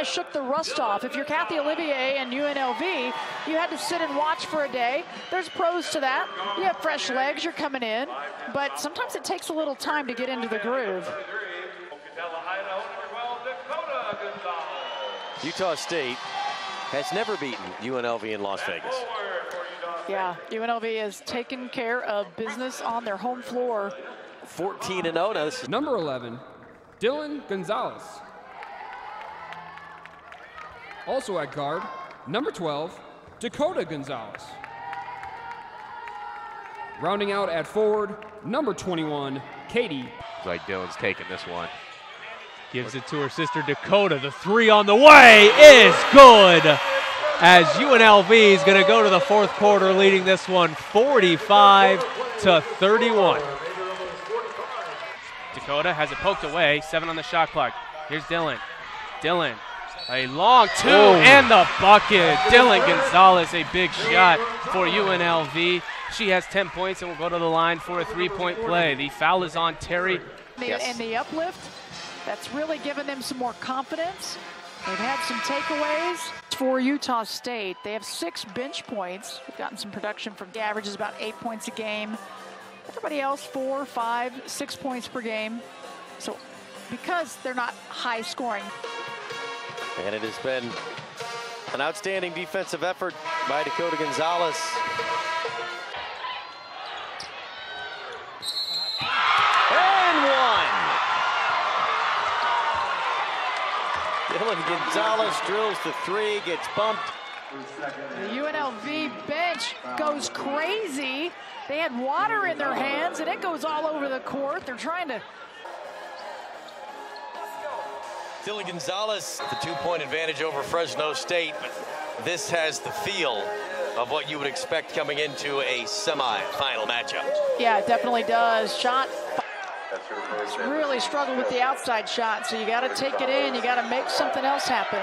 kind of shook the rust off. If you're Kathy Olivier and UNLV, you had to sit and watch for a day. There's pros to that. You have fresh legs, you're coming in, but sometimes it takes a little time to get into the groove. Utah State has never beaten UNLV in Las Vegas. Yeah, UNLV has taken care of business on their home floor. 14 and 0. Now this is Number 11, Dylan Gonzalez. Also at guard, number 12, Dakota Gonzalez. Rounding out at forward, number 21, Katie. Looks like Dylan's taking this one. Gives it to her sister Dakota. The three on the way is good. As UNLV is going to go to the fourth quarter, leading this one 45 to 31. Dakota has it poked away. Seven on the shot clock. Here's Dylan. Dylan, a long two oh. and the bucket. Dylan Gonzalez, a big shot for UNLV. She has 10 points and will go to the line for a three-point play. The foul is on Terry The- And the uplift, that's really given them some more confidence. They've had some takeaways. For Utah State, they have six bench points. They've gotten some production from the average is about eight points a game. Everybody else, four, five, six points per game. So because they're not high scoring, And it has been an outstanding defensive effort by Dakota Gonzalez. And one. Dylan Gonzalez drills the three, gets bumped. the UNLV bench goes crazy. They had water in their hands and it goes all over the court. They're trying to Dylan Gonzalez, the two-point advantage over Fresno State, but this has the feel of what you would expect coming into a semi-final matchup. Yeah, it definitely does. Shot really struggled with the outside shot, so you got to take it in. You got to make something else happen.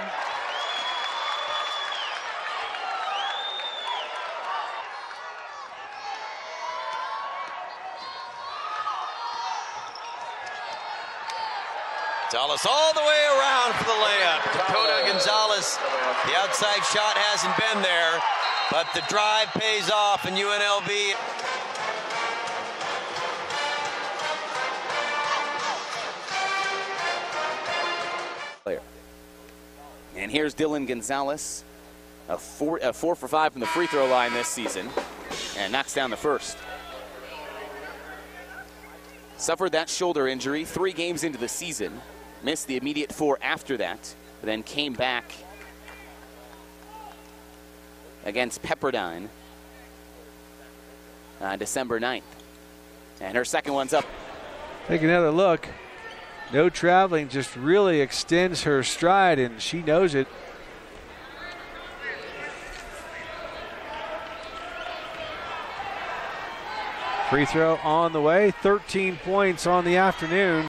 Gonzalez all the way around for the layup. Dakota Gonzalez, the outside shot hasn't been there, but the drive pays off, and UNLV. And here's Dylan Gonzalez, a four, a four for five from the free throw line this season, and knocks down the first. Suffered that shoulder injury three games into the season, missed the immediate four after that, then came back against Pepperdine uh, December 9th. And her second one's up Take another look. No traveling just really extends her stride, and she knows it. Free throw on the way. 13 points on the afternoon.